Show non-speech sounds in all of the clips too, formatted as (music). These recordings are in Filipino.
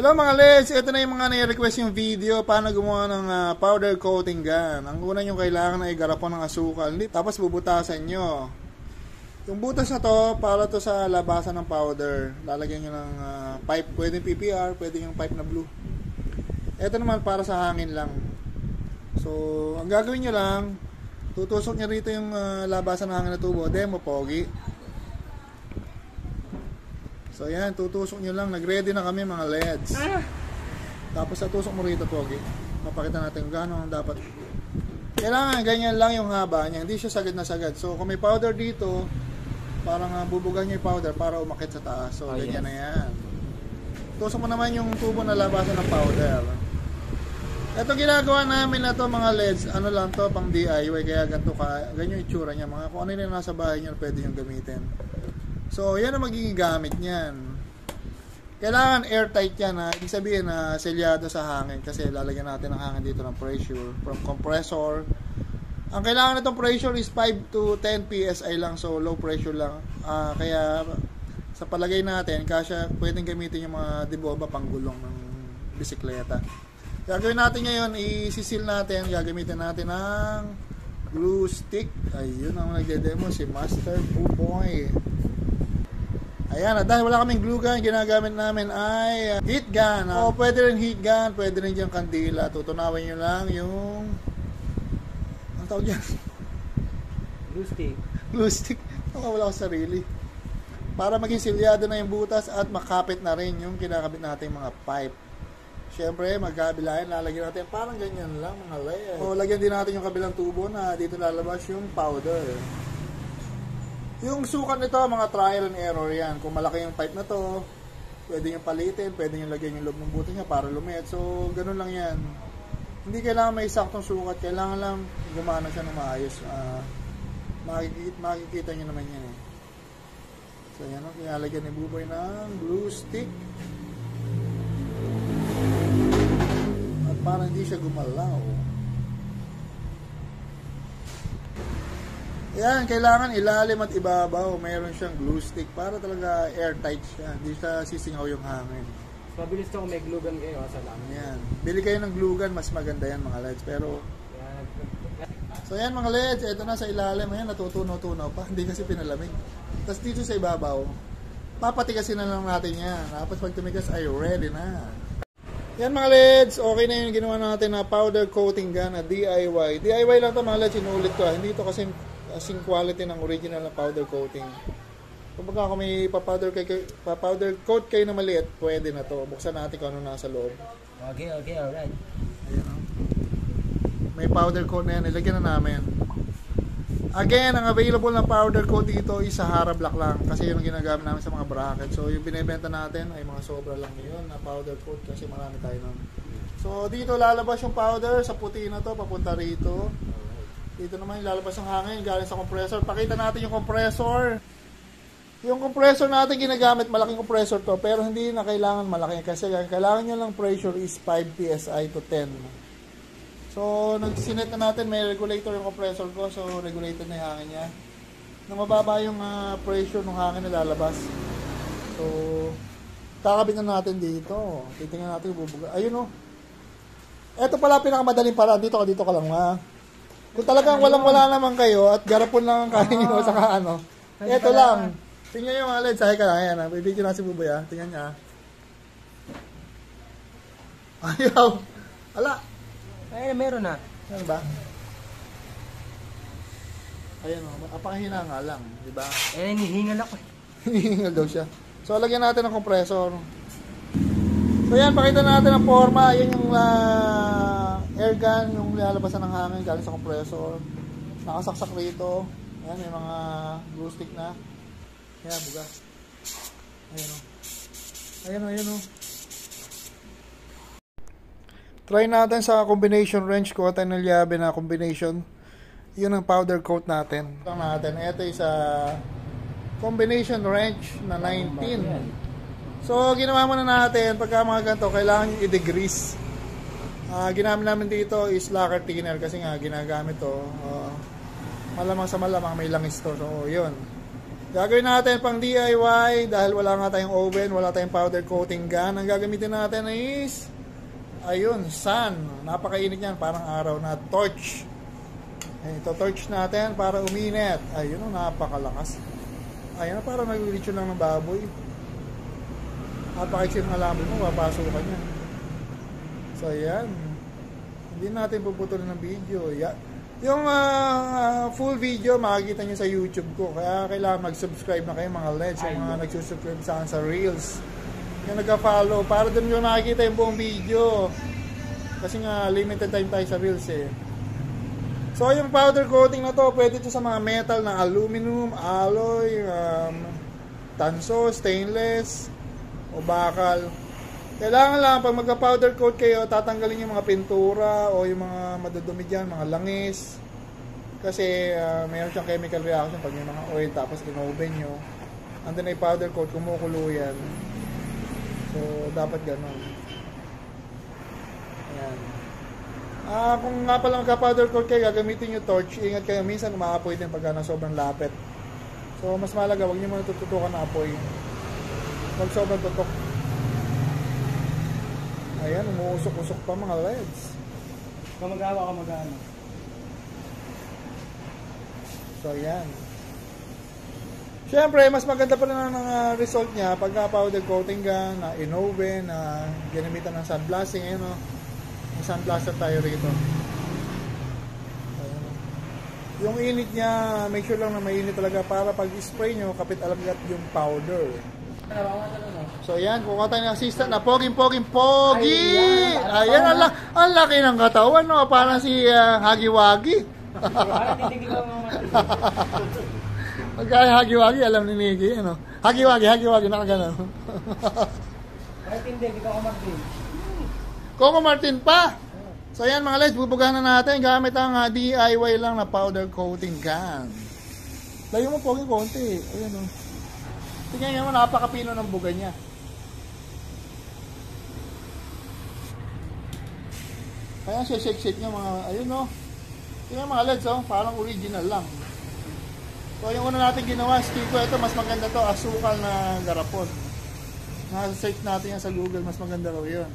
Hello mga Leds, ito na yung mga nai-request yung video paano gumawa ng uh, powder coating gun. Ang una yung kailangan ay garapon ng asukal, tapos bubutasan nyo. Yung butas na to, para to sa labasan ng powder. Lalagyan nyo ng uh, pipe, pwedeng PPR, pwede yung pipe na blue. Ito naman para sa hangin lang. So, ang gagawin nyo lang, tutusok nyo rito yung uh, labasan ng hangin na tubo, demo pogi. So yan, tutusok nyo lang. Nag-ready na kami mga LEDs. Ah. Tapos sa tusok mo rito, Pogi. Mapakita natin kung gano'n dapat. Kailangan ganyan lang yung haba niya. Hindi siya sagad na sagad. So kung may powder dito, parang uh, bubugan nyo yung powder para umakit sa taas. So oh, ganyan yes. na yan. Tusok mo naman yung tubo na labasan ng powder. Ito ginagawa namin na to mga LEDs, ano lang to, pang DIY, kaya ganito ka, ganyan yung itsura niya. Mga kung ano yung nasa bahay niyo, pwede yung gamitin. So, yan ang magiging gamit niyan. Kailangan airtight yan ha. Ibig sabihin na selyado sa hangin kasi lalagyan natin ng hangin dito ng pressure from compressor. Ang kailangan nitong pressure is 5 to 10 PSI lang so low pressure lang. Uh, kaya sa palagay natin kasi pwedeng gamitin yung mga deboba panggulong ng bisikleta. Gagawin natin ngayon, isisil natin, gagamitin natin ng glue stick. Ayun ang nagde-demo si Master Puboy. Ayan, at dahil wala kaming glue gun, ginagamit namin ay uh, heat gun. O, oh, pwede rin heat gun, pwede rin diyang kandila. Tutunawin nyo lang yung... Ang tawag yan? Glue stick. Glue stick. Nakawala ko sarili. Para maging silyado na yung butas at makapit na rin yung kinakabit natin mga pipe. Siyempre, magkabilayan, lalagyan natin parang ganyan lang mga layer. O, lagyan din natin yung kabilang tubo na dito lalabas yung powder. Yung sukat nito, mga trial and error yan. Kung malaki yung pipe na to, pwede nyo palitin, pwede nyo lagyan yung loob ng buto niya para lumit. So, ganun lang yan. Hindi kailangan may saktong sukat, kailangan lang gumana siya ng maayos. Uh, makikita, makikita nyo naman yan eh. So, yan ang kinalagyan ni Buboy ng glue stick. At para hindi siya gumalaw. Yan, kailangan ilalim at ibabaw. Mayroon siyang glue stick para talaga airtight siya. Hindi siya sisingaw yung hangin. Mabilis to kung may glue gun kayo sa lang. Yan. Bili kayo ng glue gun, mas maganda yan mga LEDs. Pero, so yan mga LEDs, ito na sa ilalim. Ayan, natutunaw-tunaw pa. (laughs) Hindi kasi pinalamig. Tapos dito sa ibabaw, papatikasin na lang natin yan. Tapos pag tumigas ay ready na. Yan mga LEDs, okay na yung ginawa natin na powder coating gun na DIY. DIY lang to mga LEDs, inulit ko. Hindi to kasi kasing quality ng original na powder coating. Kung baka kung may pa-powder, kay, pa-powder coat kayo na maliit, pwede na to. Buksan natin kung ano nasa loob. Okay, okay, alright. Ayan o. Oh. May powder coat na yan. Ilagyan na namin. Again, ang available na powder coat dito is Sahara Black lang kasi yun ang ginagamit namin sa mga bracket. So, yung binibenta natin ay mga sobra lang yun na powder coat kasi marami tayo nun. So, dito lalabas yung powder sa puti na to papunta rito. Dito naman lalabas ang hangin galing sa compressor. Pakita natin yung compressor. Yung compressor natin ginagamit, malaking compressor to, pero hindi na kailangan malaki kasi kailangan nyo lang pressure is 5 psi to 10. So, nagsinet na natin, may regulator yung compressor ko, so regulated na yung hangin niya. Nang mababa yung uh, pressure ng hangin na lalabas. So, kakabit na natin dito. Titingnan natin yung bubuga. Ayun o. Oh. Ito pala pinakamadaling para. Dito ka, dito ka lang ha. Kung talagang walang-wala naman kayo at garapon lang ang kain nyo, saka ano, eto lang. Tingnan nyo mga led, sahay ka lang. Ayan, ah. bibigyan na si Buboy ha. Tingnan niya. Ayaw. Ala. Ay, meron na. Ano ba? Ayan o, oh, apakahina nga lang, di ba? Eh, hihingal ako eh. hihingal daw siya. So, lagyan natin ng compressor. So, yan, pakita natin ang forma. Yan yung uh, air gun, yung lalabasan ng hangin galing sa compressor. Nakasaksak rito. Ayan, may mga glue stick na. Ayan, buga. Ayan o. Oh. Ayan o, oh, ayan o. Oh. Try natin sa combination wrench ko at nalyabe na combination. Yun ang powder coat natin. Ito natin. Ito is a combination wrench na 19. So, ginawa muna natin, pagka mga ganito, kailangan i-degrease uh, ginamit namin dito is lacquer thinner kasi nga ginagamit to uh, malamang sa malamang may langis to so yun Gagawin natin pang DIY dahil wala nga tayong oven, wala tayong powder coating gun. Ang gagamitin natin is ayun, sun. Napakainit niyan, parang araw na torch. Ayun, ito torch natin para uminit. Ayun, oh, napakalakas. Ayun, parang naglilitsyon lang ng baboy. Napakaiksi ng alamon mo, papasok ka. So, ayan. Hindi natin puputulin ng video. Ya- yung ah, full video, makikita nyo sa YouTube ko. Kaya kailangan mag-subscribe na kayo mga LEDs. Yung mga nagsusubscribe sa sa Reels. Yung nagka-follow. Para dun nyo makikita yung buong video. Kasi nga, limited time tayo sa Reels eh. So, yung powder coating na to, pwede to sa mga metal na aluminum, alloy, um, tanso, stainless, o bakal. Kailangan lang, pag magka-powder coat kayo, tatanggalin yung mga pintura o yung mga madudumi dyan, mga langis. Kasi uh, mayroon siyang chemical reaction pag may mga oil tapos in-oven nyo. Andun na yung powder coat, kumukulo yan. So, dapat ganun. Ayan. Ah, kung nga pala magka-powder coat kayo, gagamitin nyo torch. Ingat kayo, minsan umaapoy din pagka na sobrang lapit. So, mas malaga, huwag nyo muna tututukan na apoy. Huwag sobrang tutok. Ayan, umuusok-usok pa mga LEDs. Kung mag-awa ka mag-ano. So, ayan. Siyempre, mas maganda pa rin ang uh, result niya pagka powder coating gun, na in-oven, na ginamitan ng sandblasting. Ayan, oh. May sandblaster tayo rito. Ayan. Yung init niya, make sure lang na mainit talaga para pag spray nyo, kapit alamgat yung powder. So ayan, kukuha tayo ng assistant na poging-poging pogi. Ayan, ang, la- ang laki ng katawan, no? Parang si uh, Hagiwagi. Pagka Hagiwagi, alam ni Niki, ano? Hagiwagi, Hagiwagi, nakaganon. Kahit hindi, hindi ka Martin. Coco Martin pa. So ayan mga guys, bubugahan na natin gamit ang uh, DIY lang na powder coating gun. Layo mo poging konti. Ayan o. Oh. Tingnan nyo, napakapino ng buga niya. Kaya siya shake-shake niya mga, ayun no. Tingnan mga LEDs oh, parang original lang. So yung una natin ginawa, stick ko, ito mas maganda to, asukal na garapon. Nasa-search natin yan sa Google, mas maganda raw yun.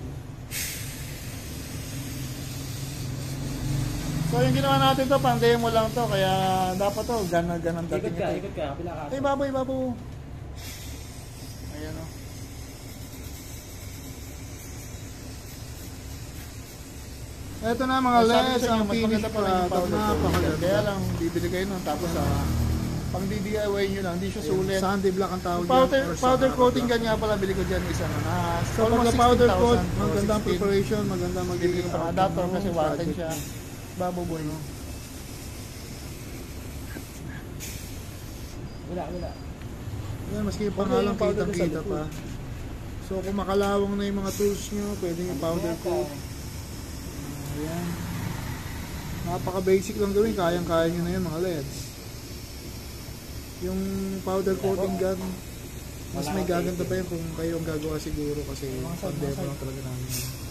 So yung ginawa natin to, pang demo lang to, kaya dapat to, gana-ganang dating Ikot ka, ito. ikot ka, kapila ka. Ay, baboy, baboy. Ayan o. Ito na mga ko inyo, ang finish maganda product. powder coat. Napakaganda. Kaya lang, bibili kayo nun. Tapos ah, pang DIY nyo lang, hindi siya sulit. Sunday black ang tawag powder, or powder Sahara coating black. ganyan pala, bili ko dyan isa na na. So pag powder coat, magandang preparation, magandang Bibili ko magiging pa ng adapter kasi warten siya. Baboy. no? Wala, wala. Yan, maski yung Okay, pangalan powder kitang-kita pa. So kung makalawang na yung mga tools nyo, pwede yung powder coat. Ayan. Napaka-basic lang gawin, kayang-kaya nyo na yun mga LEDs. Yung powder coating gun, mas may gaganda pa yun kung kayo ang gagawa siguro kasi pang-demo lang talaga namin. yun.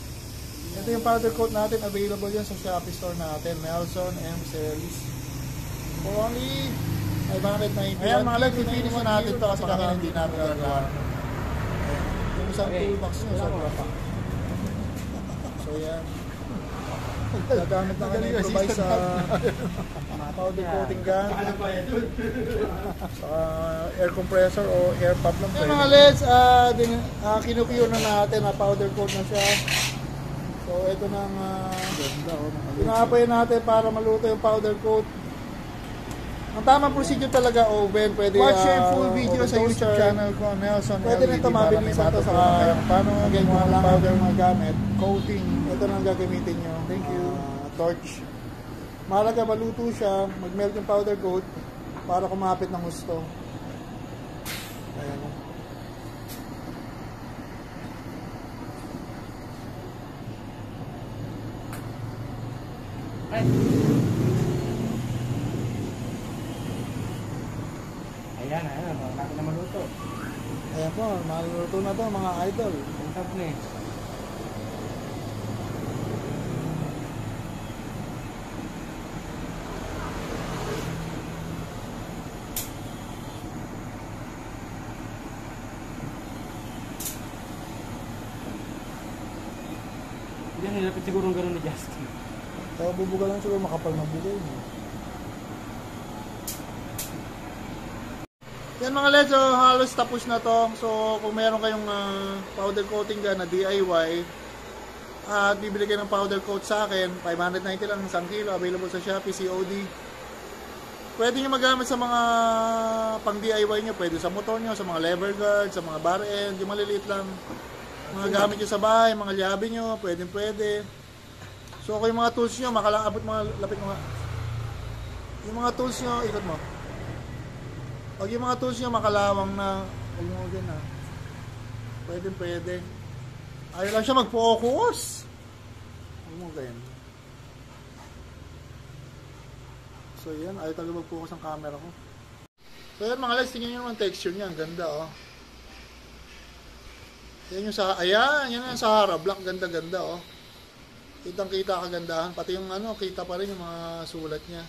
Ito yung powder coat natin, available yan sa Shopee store natin, Nelson M. Series. For only 590. Ayan mga lag, finish na natin to kasi kami hindi natin gagawa. Ayan. Yung isang toolbox nyo, sobra pa. So yan. Gagamit na kami improvise sa powder coating gun. Saka air compressor o air pump lang. Ayan mga LEDs, uh, din, uh, na natin na powder coat na siya. So ito na ang uh. Pinapay natin para maluto yung powder coat. Ang tamang procedure talaga oven. Pwede Watch ah, yung full video sa YouTube channel ko, Nelson Pwede LED, rin ito para may mabilisan to sa kayo. paano nga gumawa ng powder mga gamit. Coating. Ito na ang gagamitin nyo. Thank you. Ah, torch. Mahalaga maluto siya, mag-melt yung powder coat para kumapit ng gusto. Ayan. o. Luto na to mga idol. Ang sarap na eh. Yan, nilapit siguro ng gano'n ni Justin. Kaya bubuga lang siguro makapal na bilay. Yan mga leds, so halos tapos na to. So kung meron kayong ah, powder coating gun na DIY, at bibili kayo ng powder coat sa akin, 590 lang isang kilo, available sa Shopee, COD. Pwede nyo magamit sa mga pang DIY nyo, pwede sa motor nyo, sa mga lever guard, sa mga bar end, yung maliliit lang. Mga gamit nyo sa bahay, mga liabi nyo, pwede pwede. So kung yung mga tools nyo, makalaabot mga lapit mga yung mga tools nyo, ikot mo. Pag yung mga tools nyo makalawang na, huwag mo din ha. Pwede, pwede. Ayaw lang siya mag-focus. Huwag mo ganyan. So yan, ayaw talaga mag-focus ang camera ko. So yan mga guys, tingnan nyo naman texture niya. Ang ganda oh. Yan yung sa, ayan, yan yung Sahara Black. Ganda-ganda oh. Kitang kita kagandahan. Pati yung ano, kita pa rin yung mga sulat niya.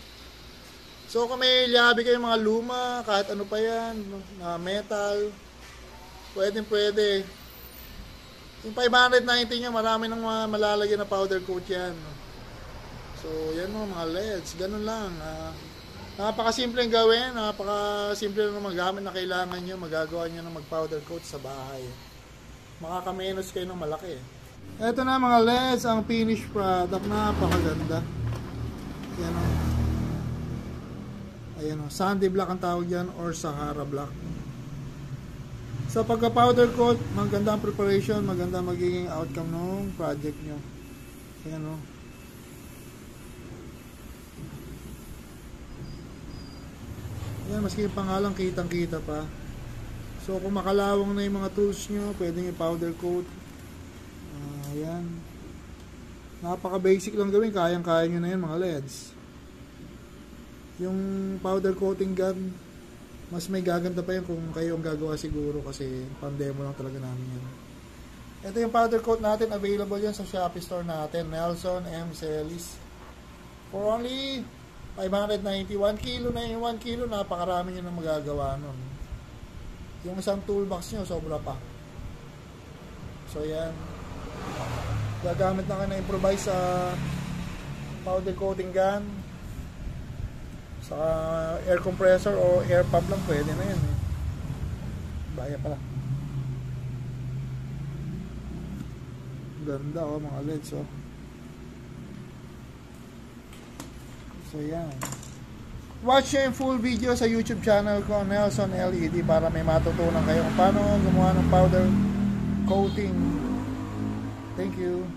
So kung may liabi kayo mga luma, kahit ano pa yan, na metal, pwede pwede. Yung 590 nyo, marami nang mga malalagyan na powder coat yan. So yan mo mga LEDs, ganun lang. Ah, napakasimpleng gawin, napakasimple ng mga gamit na kailangan nyo, magagawa nyo ng mag-powder coat sa bahay. Makakamenos kayo ng malaki. Ito na mga LEDs, ang finished product, napakaganda. Yan o. Ayan o, Sandy Black ang tawag yan or Sahara Black. Sa pagka powder coat, maganda ang preparation, maganda magiging outcome ng project nyo. Ayan o. Ayan, maski yung pangalan kitang kita pa. So kung makalawang na yung mga tools nyo, pwedeng i-powder coat. Ah, ayan. Napaka basic lang gawin, kayang-kaya nyo na yan mga LEDs yung powder coating gun mas may gaganda pa yun kung kayo ang gagawa siguro kasi pandemo lang talaga namin yan ito yung powder coat natin available yan sa Shopee store natin. Nelson M. Celis. For only 591 kilo na yung 1 kilo napakarami nyo na magagawa nun. Yung isang toolbox nyo sobra pa. So yan. Gagamit na kayo na improvise sa powder coating gun sa air compressor o air pump lang pwede na yan eh. Baya pala. Ganda oh mga LEDs oh. So yan. Watch yung full video sa YouTube channel ko Nelson LED para may matutunan kayo kung paano gumawa ng powder coating. Thank you.